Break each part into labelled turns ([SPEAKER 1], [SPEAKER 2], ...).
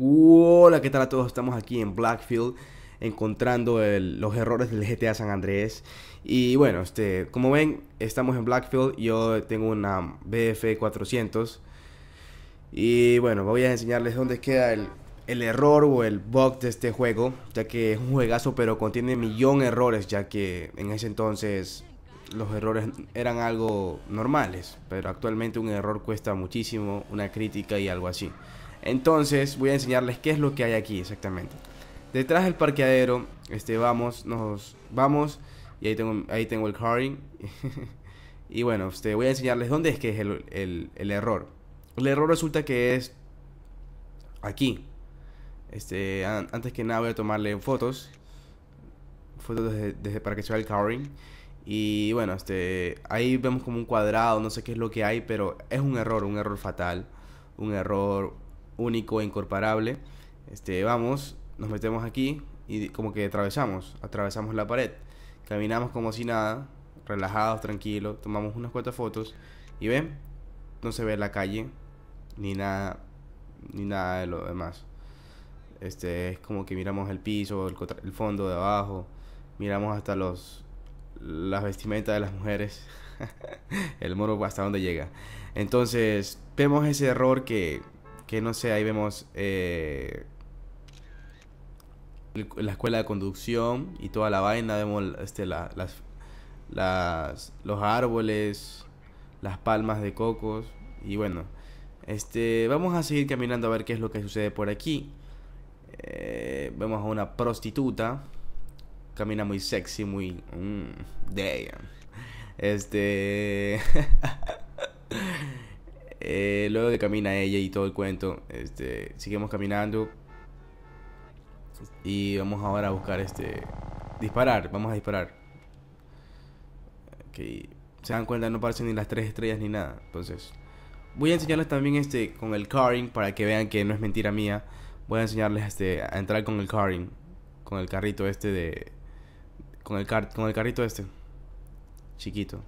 [SPEAKER 1] Hola, ¿qué tal a todos? Estamos aquí en Blackfield encontrando los errores del GTA San Andrés. Y bueno, este, como ven, estamos en Blackfield. Yo tengo una BF 400. Y bueno, voy a enseñarles dónde queda el, error o el bug de este juego. Ya que es un juegazo, pero contiene millón de errores. Ya que en ese entonces los errores eran algo normales. Pero actualmente un error cuesta muchísimo, una crítica y algo así. Entonces voy a enseñarles qué es lo que hay aquí exactamente. Detrás del parqueadero, este, vamos, nos vamos y ahí tengo, ahí tengo el carring. y bueno, este, voy a enseñarles dónde es que es el, el, error. El error resulta que es aquí. Este, antes que nada voy a tomarle fotos. Fotos desde, para que se vea el carring. Y bueno, este, ahí vemos como un cuadrado, no sé qué es lo que hay, pero es un error, un error fatal, un error único e incomparable. Este, vamos, nos metemos aquí y como que atravesamos, atravesamos la pared. Caminamos como si nada, relajados, tranquilos, tomamos unas cuantas fotos y ven, no se ve la calle ni nada ni nada de lo demás. Este es como que miramos el piso, el, el fondo de abajo, miramos hasta los las vestimentas de las mujeres. el moro hasta dónde llega. Entonces, vemos ese error que que no sé, ahí vemos eh, la escuela de conducción y toda la vaina, vemos este, las, los árboles, las palmas de cocos y bueno, este, vamos a seguir caminando a ver qué es lo que sucede por aquí. Eh, vemos a una prostituta, camina muy sexy, muy... Mmm, damn. Este... Eh, luego de camina ella y todo el cuento, este, seguimos caminando y vamos ahora a buscar este disparar, vamos a disparar. Que se dan cuenta no aparecen ni las tres estrellas ni nada. Entonces, voy a enseñarles también este con el carring para que vean que no es mentira mía. Voy a enseñarles este a entrar con el carring, con el carrito este de con el car con el carrito este chiquito.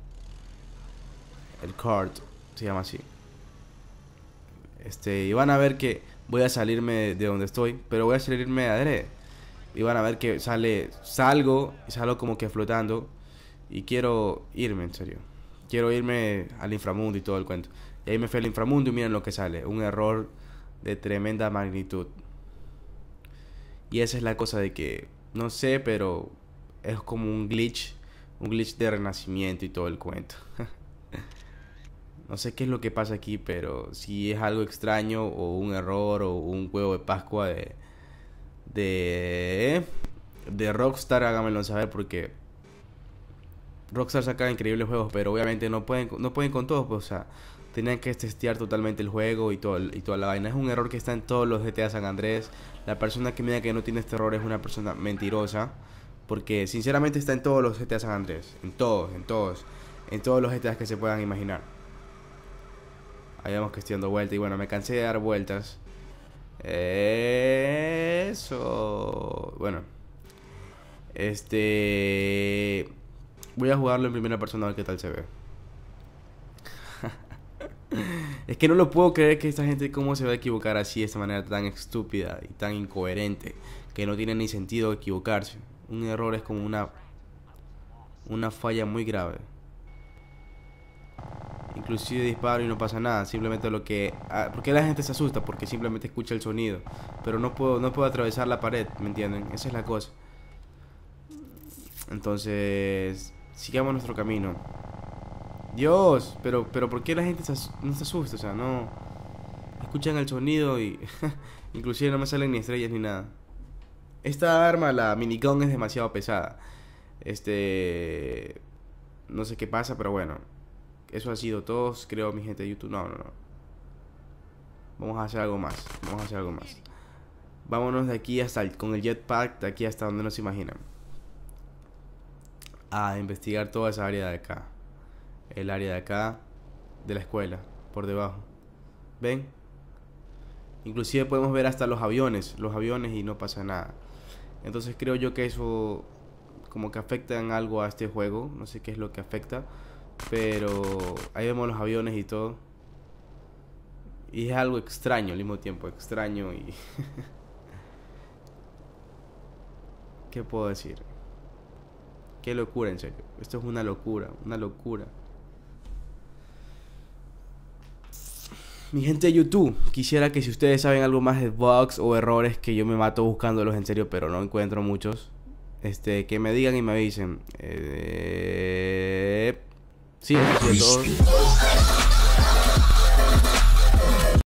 [SPEAKER 1] El cart se llama así. Este, y van a ver que voy a salirme de donde estoy, pero voy a salirme adrede. Y van a ver que sale, salgo y salgo como que flotando. Y quiero irme, en serio. Quiero irme al inframundo y todo el cuento. Y ahí me fui al inframundo y miren lo que sale. Un error de tremenda magnitud. Y esa es la cosa de que, no sé, pero es como un glitch. Un glitch de renacimiento y todo el cuento. No sé qué es lo que pasa aquí, pero si es algo extraño o un error o un huevo de Pascua de de de Rockstar, háganmelo saber porque Rockstar saca increíbles juegos, pero obviamente no pueden no pueden con todos, pues, o sea, tenían que testear totalmente el juego y todo y toda la vaina. Es un error que está en todos los GTA San Andrés. La persona que me diga que no tiene este error es una persona mentirosa, porque sinceramente está en todos los GTA San Andrés, en todos, en todos, en todos los GTA que se puedan imaginar. Ahí vamos que estoy dando vueltas. Y bueno, me cansé de dar vueltas. Eso. Bueno. Este. Voy a jugarlo en primera persona a ver qué tal se ve. es que no lo puedo creer que esta gente cómo se va a equivocar así de esta manera tan estúpida y tan incoherente. Que no tiene ni sentido equivocarse. Un error es como una. Una falla muy grave inclusive disparo y no pasa nada, simplemente lo que... Ah, porque la gente se asusta? Porque simplemente escucha el sonido, pero no puedo, no puedo atravesar la pared, ¿me entienden? Esa es la cosa. Entonces, sigamos nuestro camino. Dios, pero, pero ¿por qué la gente no se asusta? O sea, no... Escuchan el sonido y... inclusive no me salen ni estrellas ni nada. Esta arma, la minigun, es demasiado pesada. Este... No sé qué pasa, pero bueno eso ha sido todo, creo, mi gente de YouTube. No, no, no. Vamos a hacer algo más. Vamos a hacer algo más. Vámonos de aquí hasta con el jetpack, de aquí hasta donde nos imaginan. A investigar toda esa área de acá. El área de acá de la escuela, por debajo. ¿Ven? Inclusive podemos ver hasta los aviones, los aviones y no pasa nada. Entonces creo yo que eso como que afecta en algo a este juego. No sé qué es lo que afecta. Pero ahí vemos los aviones y todo. Y es algo extraño al mismo tiempo, extraño y... ¿Qué puedo decir? Qué locura, en serio. Esto es una locura, una locura. Mi gente de YouTube, quisiera que si ustedes saben algo más de bugs o errores que yo me mato buscándolos en serio, pero no encuentro muchos, este, que me digan y me avisen. Eh, sí, eso.